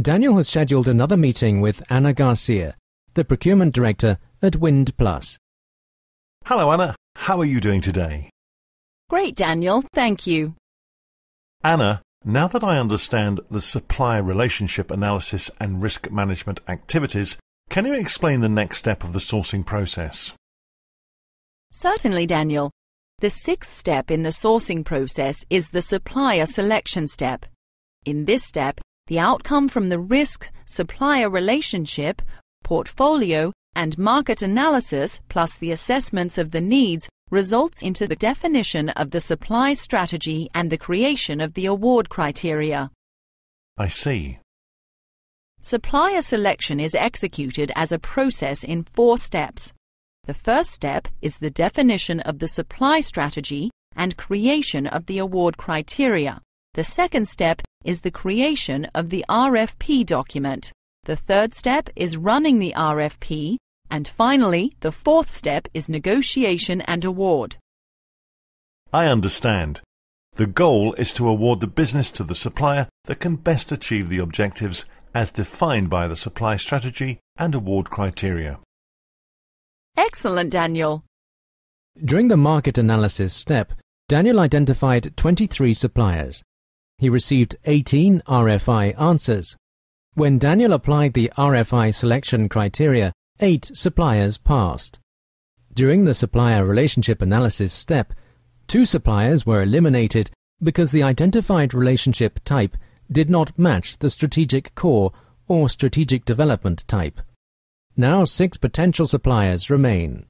Daniel has scheduled another meeting with Anna Garcia, the procurement director at Wind Plus. Hello, Anna. How are you doing today? Great, Daniel. Thank you. Anna, now that I understand the supplier relationship analysis and risk management activities, can you explain the next step of the sourcing process? Certainly, Daniel. The sixth step in the sourcing process is the supplier selection step. In this step, the outcome from the risk supplier relationship, portfolio, and market analysis plus the assessments of the needs results into the definition of the supply strategy and the creation of the award criteria. I see. Supplier selection is executed as a process in four steps. The first step is the definition of the supply strategy and creation of the award criteria. The second step is the creation of the RFP document. The third step is running the RFP. And finally, the fourth step is negotiation and award. I understand. The goal is to award the business to the supplier that can best achieve the objectives as defined by the supply strategy and award criteria. Excellent, Daniel. During the market analysis step, Daniel identified 23 suppliers. He received 18 RFI answers. When Daniel applied the RFI selection criteria, eight suppliers passed. During the supplier relationship analysis step, two suppliers were eliminated because the identified relationship type did not match the strategic core or strategic development type. Now six potential suppliers remain.